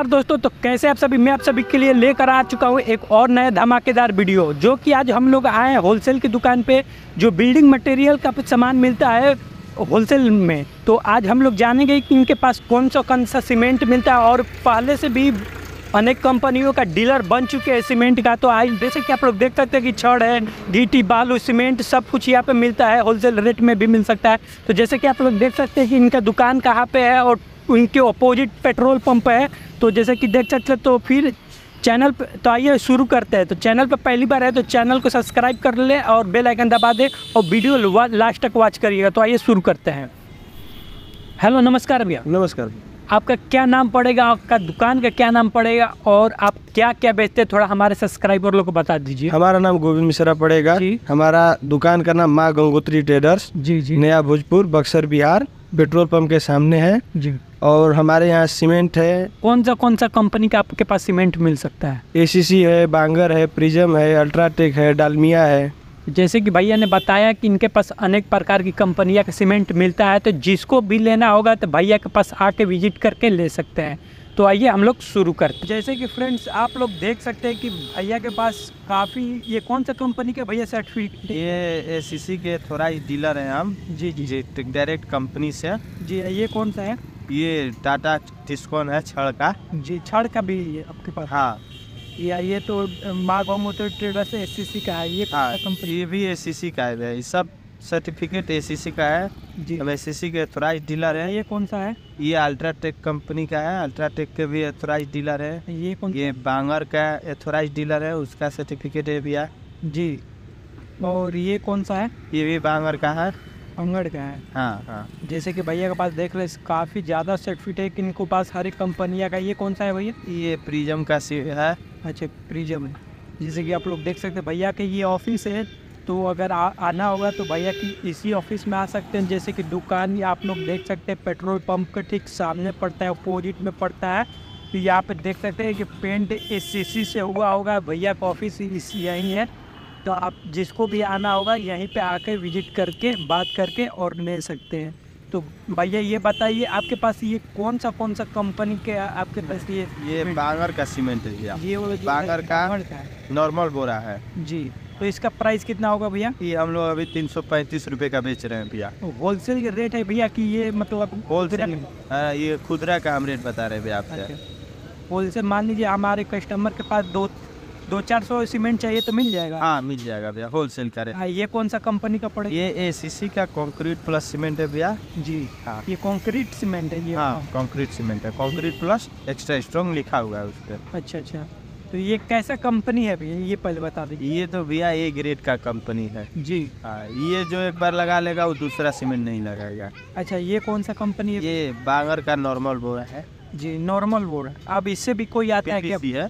नमस्कार दोस्तों तो कैसे आप सभी, मैं आप सभी के लिए लेकर आ चुका हूँ एक और नया धमाकेदार वीडियो, जो कि आज हम लोग आए हैं होलसेल की दुकान पे, जो बिल्डिंग मटेरियल का सामान मिलता है होलसेल में। तो आज हम लोग जानेंगे कि इनके पास कौन सा कौन सा सीमेंट मिलता है और पहले से भी अनेक कंपनियों का डीलर बन चुके हैं सीमेंट का। तो आज जैसे कि आप लोग देख सकते हैं कि छड़ है गिट्टी बालू सीमेंट सब कुछ यहाँ पे मिलता है, होलसेल रेट में भी मिल सकता है। तो जैसे कि आप लोग देख सकते हैं कि इनका दुकान कहाँ पे है और उनके अपोजिट पेट्रोल पंप है। तो जैसे कि देख सकते तो फिर चैनल पे तो आइए शुरू करते हैं। तो चैनल पर पहली बार है तो चैनल को सब्सक्राइब कर ले और बेल आइकन दबा दे और वीडियो लास्ट तक वॉच करिएगा। तो आइए शुरू करते हैं। हेलो नमस्कार भैया। नमस्कार। आपका क्या नाम पड़ेगा? आपका दुकान का क्या नाम पड़ेगा? और आप क्या क्या बेचते हैं? थोड़ा हमारे सब्सक्राइबर लोग को बता दीजिए। हमारा नाम गोविंद मिश्रा पड़ेगा। जी। हमारा दुकान का नाम माँ गंगोत्री ट्रेडर्स जी जी। नया भोजपुर बक्सर बिहार। पेट्रोल पंप के सामने है। जी। और हमारे यहाँ सीमेंट है। कौन सा कौन सा कंपनी का आपके पास सीमेंट मिल सकता है? एसीसी है बांगर है प्रिजम है अल्ट्राटेक है डालमिया है। जैसे कि भैया ने बताया कि इनके पास अनेक प्रकार की कंपनियाँ का सीमेंट मिलता है तो जिसको भी लेना होगा तो भैया के पास आके विज़िट करके ले सकते हैं। तो आइए हम लोग शुरू करते जैसे कि फ्रेंड्स आप लोग देख सकते हैं कि भैया के पास काफ़ी ये कौन सा कंपनी के भैया सर्टिफिकेट ये एसीसी के थोड़ा ही डीलर हैं हम जी जी। जी डायरेक्ट कंपनी से जी ये कौन सा है? ये टाटा टिस्कॉन है छड़ का। जी छड़ का भी आपके पास। हाँ। ये ये तो माँ मोटर ट्रेडर से एस का है ये हाँ कंपनी ये भी एसीसी का है सब सर्टिफिकेट एसीसी का है। जी। हम एसीसी के थोराइज डीलर है। ये कौन सा है? ये अल्ट्राटेक कंपनी का है। अल्ट्राटेक के भी एथोराइज डीलर है। ये कौन ये बांगर का एथोराइज डीलर है। उसका सर्टिफिकेट है। भैया जी। और ये कौन सा है? ये भी बांगर का है। अंगड़ का है। हाँ हाँ। जैसे कि भैया के पास देख रहे काफ़ी ज़्यादा सर्टिफिकेट इनके पास हर एक कंपनिया का। ये कौन सा है भैया? ये प्रिज्म का सी है। अच्छा प्रीजम है। जैसे कि आप लोग देख सकते हैं भैया के ये ऑफ़िस है। तो अगर आ, आना होगा तो भैया की इसी ऑफ़िस में आ सकते हैं। जैसे कि दुकान ये आप लोग देख सकते हैं पेट्रोल पंप के ठीक सामने पड़ता है अपोजिट में पड़ता है। तो यहाँ पे देख सकते हैं कि पेंट एस से हुआ होगा भैया का ऑफ़िस इस यहीं है। तो आप जिसको भी आना होगा यहीं पे आकर विज़िट करके बात करके और ले सकते हैं। तो भैया ये बताइए आपके पास ये कौन सा कौन सा कंपनी के आपके पास ये ये बांगर का सीमेंट है ये बांगर का? का नॉर्मल बोरा है। जी। तो इसका प्राइस कितना होगा भैया? ये हम लोग अभी तीन सौ पैंतीस रुपये का बेच रहे हैं भैया। होलसेल के रेट है भैया कि ये मतलब होलसेल हाँ, ये खुदरा का हम रेट बता रहे हैं भैया आपसे। अच्छा। होलसेल मान लीजिए हमारे कस्टमर के पास दो दो चार सौ सीमेंट चाहिए तो मिल जाएगा। हाँ मिल जाएगा भैया होलसेल का रेट हाँ, ये कौन सा कंपनी का पड़ेगा ये एसीसी का कंक्रीट प्लस सीमेंट है भैया। जी। हाँ। ये कंक्रीट सीमेंट है ये। हाँ कंक्रीट सीमेंट है। कंक्रीट प्लस एक्स्ट्रा स्ट्रॉन्ग लिखा हुआ है उस पर अच्छा अच्छा। तो ये कैसा कंपनी है भैया? ये पहले बता दीजिए। ये तो भैया ए ग्रेड का कंपनी है। जी। हाँ ये जो एक बार लगा लेगा वो दूसरा सीमेंट नहीं लगाएगा। अच्छा ये कौन सा कंपनी है? ये बांगर का नॉर्मल बोरा है। जी नॉर्मल बोर्ड अब इससे भी कोई आता है क्या? है।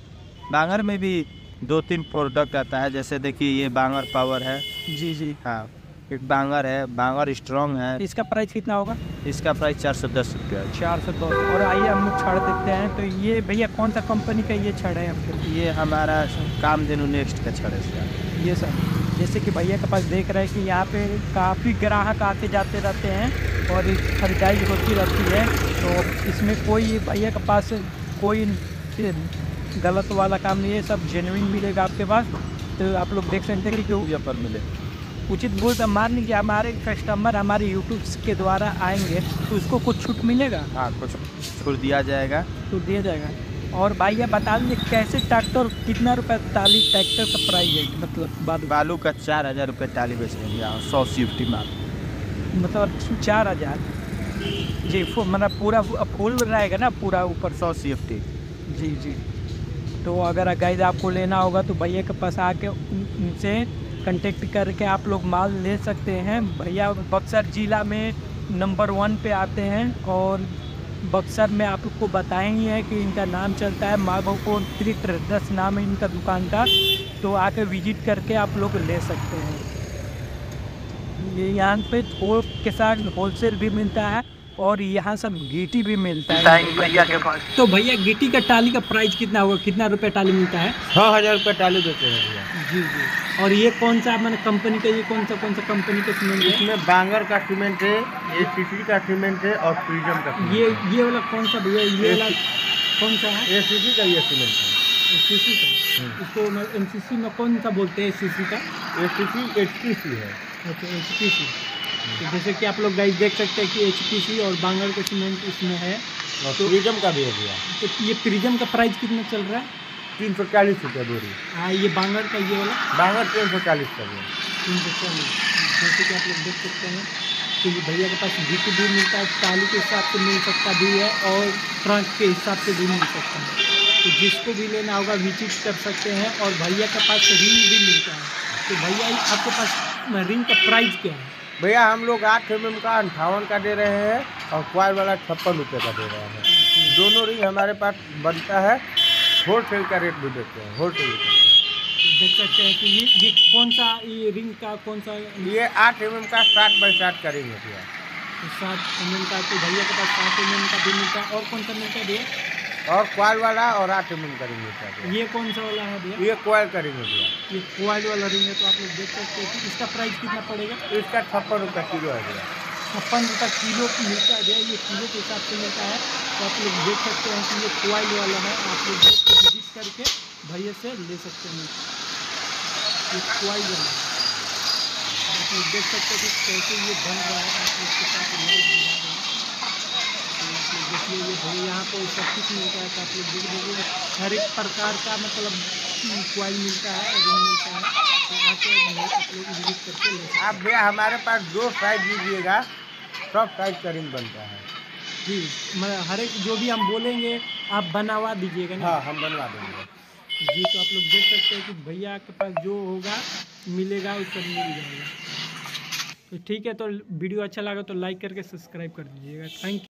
बांगर में भी दो तीन प्रोडक्ट आता है जैसे देखिए ये बांगर पावर है। जी जी। हाँ। एक बांगर है बांगर स्ट्रॉन्ग है। इसका प्राइस कितना होगा? इसका प्राइस चार सौ दस रुपया चार सौ दस। और आइए हम लोग छड़ देखते हैं। तो ये भैया कौन सा कंपनी का ये छड़ है आपके? ये हमारा काम देनु नेक्स्ट का छड़ है इसका। ये सर जैसे कि भैया के पास देख रहे हैं कि यहाँ पे काफ़ी ग्राहक आते जाते रहते हैं और खरीदारी होती रहती है। तो इसमें कोई भैया के पास कोई गलत वाला काम नहीं है। सब जेन्युइन मिलेगा आपके पास। तो आप लोग देख सकते हैं कि यहाँ पर मिले। उचित मूल्य पर मान लीजिए हमारे कस्टमर हमारे यूट्यूब के द्वारा आएँगे तो उसको कुछ छूट मिलेगा? हाँ कुछ छूट दिया जाएगा। तो दिया जाएगा। और भैया बता दीजिए कैसे ट्रैक्टर कितना रुपये ताली ट्रैक्टर का प्राइस है? मतलब बाद बालू का चार हज़ार रुपये ताली बेच रहे सौ स्विफ्टी माल मतलब चार हज़ार? जी फु- मतलब पूरा फुल रहेगा ना पूरा ऊपर सौ? स्विफ्टी जी जी। तो अगर गाइड आपको लेना होगा तो भैया के पास आके उनसे कांटेक्ट करके आप लोग माल ले सकते हैं। भैया बक्सर ज़िला में नंबर वन पे आते हैं और बक्सर में आपको बताए ही है कि इनका नाम चलता है माँ को दस नाम है इनका दुकान का। तो आके विज़िट करके आप लोग ले सकते हैं। ये यहाँ पे थोक के साथ होलसेल भी मिलता है और यहाँ सब गिटी भी मिलता है। भैया के पास। तो भैया गिटी का टाली का प्राइस कितना होगा? कितना रुपये टाली मिलता है? छः हज़ार रुपये टाली देते हैं भैया। जी जी। और ये कौन सा मैंने कंपनी का ये कौन सा कौन सा कंपनी का सीमेंट है? इसमें बांगर का सीमेंट है ये सीसी का सीमेंट है और प्रिज्म का ये ये वाला कौन सा भैया ये वाला कौन सा है? ये सी का ये सीमेंट है। सी सी का? हम्म। इसको एम सी सी में कौन सा बोलते हैं सी सी का? ए सी सी एच पी सी है। अच्छा एच पी सी तो जैसे कि आप लोग गाइस देख सकते हैं कि एच पी सी और बांगर का सीमेंट इसमें है। और तो- प्रिज्म का भी है भैया तो ये प्रिज्म का प्राइस कितना चल रहा है? तीन सौ चालीस रुपये बोरी। हाँ ये बांगड़ का ये वाला? बांगर तीन सौ चालीस का है तीन सौ चालीस। जैसे कि आप लोग देख सकते हैं ये भैया के पास जी भी मिलता है टाली के हिसाब से मिल सकता भी है और ट्रंक के हिसाब से भी मिल सकता है। तो जिसको भी लेना होगा विज़िट कर सकते हैं और भैया के पास रिंग भी मिलता है। तो भैया आपके पास रिंग का प्राइस क्या है? भैया हम लोग आठ एम का अंठावन का दे रहे हैं और क्वाल वाला छप्पन रुपये का दे रहे हैं। दोनों रिंग हमारे पास बनता है। होलसेल का रेट भी देते हैं होलसेल तो देख सकते हैं कि ये ये कौन सा ये रिंग का कौन सा? ये आठ एम का साठ बाई साठ का रिंग है। भैया सात एम का तो भैया के पास सात एम का भी मिलता है और कौन सा मिलता है भैया? और क्वाल वाला और आठ एम का रिंग मिलता है। ये कौन सा वाला है भैया? ये क्वाल का रिंग है। भैया ये क्वाइल वाला रिंग है तो आप लोग देख सकते हैं कि इसका प्राइस कितना पड़ेगा? इसका छप्पन रुपये किलो है भैया। छप्पन रुपये किलो मिलता है भैया ये किलो के हिसाब से मिलता है। तो आप लोग देख सकते हैं कि ये क्वाइल वाला है। आप लोग विज़िट करके भैया से ले सकते हैं। ये क्वाइल वाला आप लोग देख सकते हैं कि कैसे ये बन रहा है। आप लोग के साथ तो देखिए ये भैया यहाँ पर सब कुछ मिलता है। तो आप लोग देख देखिए हर एक प्रकार का मतलब क्वाइल मिलता है रिंग मिलता है। तो आप भैया हमारे पास दो साइज़ लीजिएगा। सब साइज़ का रिंग बनता है। जी मतलब हर एक जो भी हम बोलेंगे आप बनवा दीजिएगा ना? हाँ हम बनवा देंगे। जी तो आप लोग देख सकते हैं कि भैया के पास जो होगा मिलेगा उस पर मिल जाएगा। तो ठीक है तो वीडियो अच्छा लगा तो लाइक करके सब्सक्राइब कर दीजिएगा। Thank you.